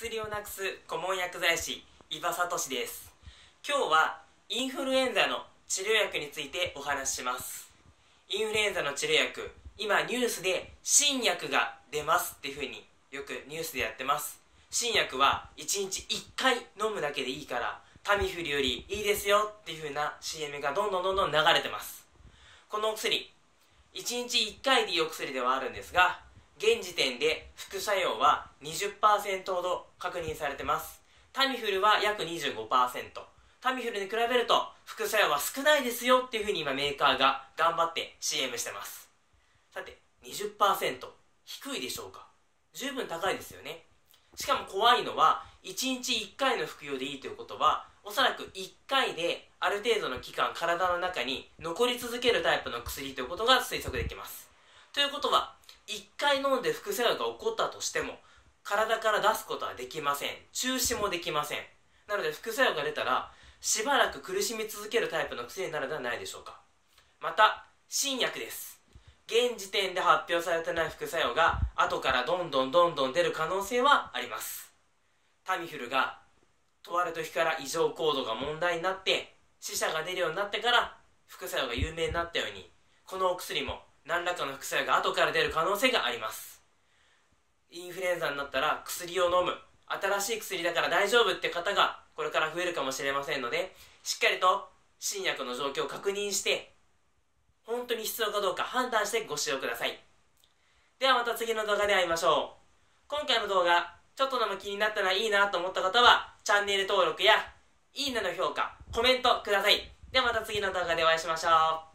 薬をなくす顧問薬剤師伊庭聡です。今日はインフルエンザの治療薬についてお話しします。インフルエンザの治療薬今ニュースで新薬が出ますっていうふうによくニュースでやってます。新薬は1日1回飲むだけでいいからタミフルよりいいですよっていうふうな CM がどんどんどんどん流れてます。このお薬1日1回でいいお薬ではあるんですが現時点で副作用は20%ほど確認されてます。タミフルは約25%タミフルに比べると副作用は少ないですよっていうふうに今メーカーが頑張って CM してます。さて20%低いでしょうか？十分高いですよね。しかも怖いのは1日1回の服用でいいということはおそらく1回である程度の期間体の中に残り続けるタイプの薬ということが推測できます。ということは回飲んで副作用が起こったとしても体から出すことはできません。中止もできません。なので副作用が出たらしばらく苦しみ続けるタイプの薬になるではないでしょうか。また新薬です。現時点で発表されてない副作用が後からどんどんどんどん出る可能性はあります。タミフルがとある時から異常行動が問題になって死者が出るようになってから副作用が有名になったようにこのお薬も何らかの副作用が後から出る可能性があります。インフルエンザになったら薬を飲む。新しい薬だから大丈夫って方がこれから増えるかもしれませんのでしっかりと新薬の状況を確認して本当に必要かどうか判断してご使用ください。ではまた次の動画で会いましょう。今回の動画ちょっとでも気になったらいいなと思った方はチャンネル登録やいいねの評価コメントください。ではまた次の動画でお会いしましょう。